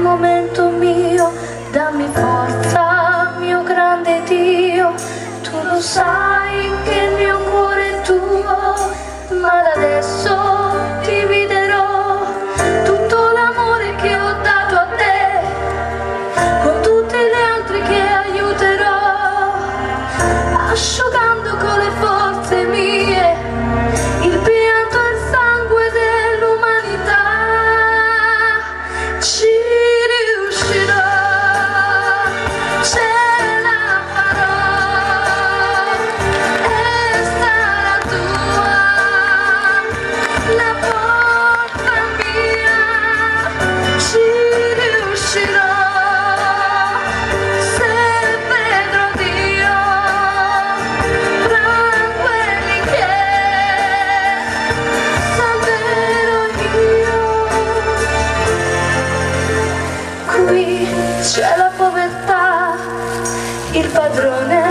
momento mio, dammi forza, mio grande Dio, tu lo sai che il mio cuore è tuo, ma da adesso ti dividerò tutto l'amore che ho dato a te, con tutte le altre che aiuterò, asciugando con le forze. Qui c'è la povertà, il padrone